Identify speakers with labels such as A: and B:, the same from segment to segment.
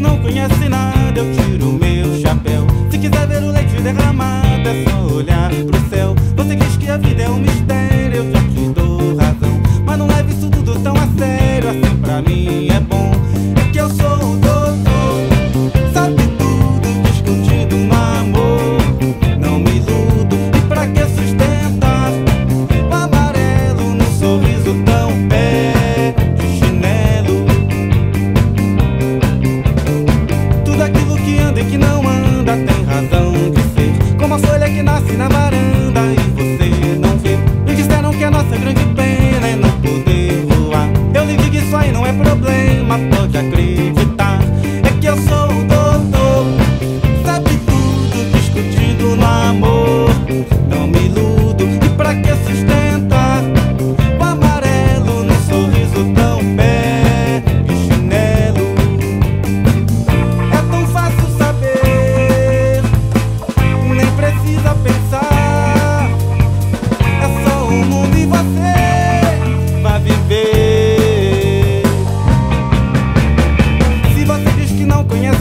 A: que não conhece nada, eu tiro meu chapéu. Se quiser ver o leite derramado, é só olhar pro céu. Você diz que a vida é um mistério.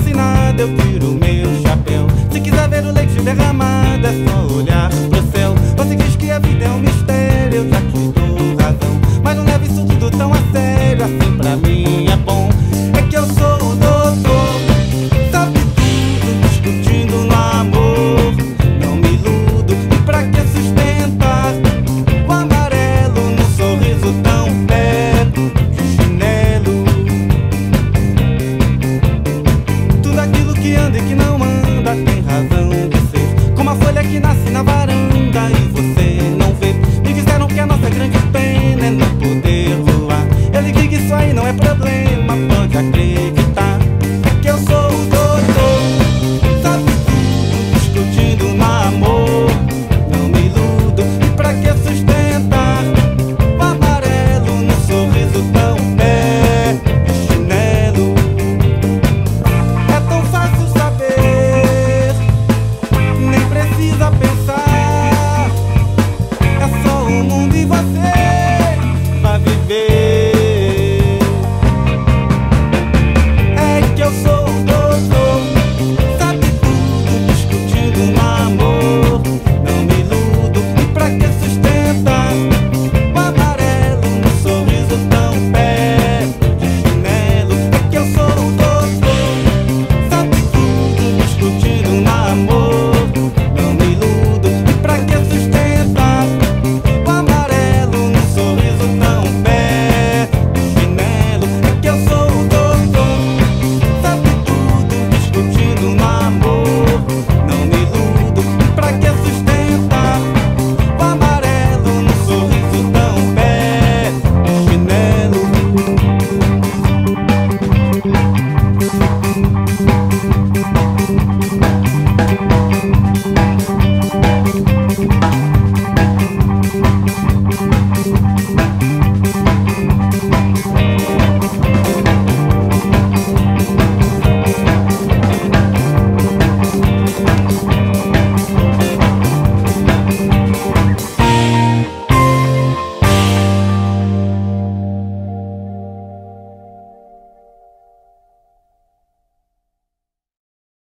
A: fosse nada, eu tiro meu chapéu. Se quiser ver o leite derramado, é só olhar pro céu. Você diz que a vida é um mistério,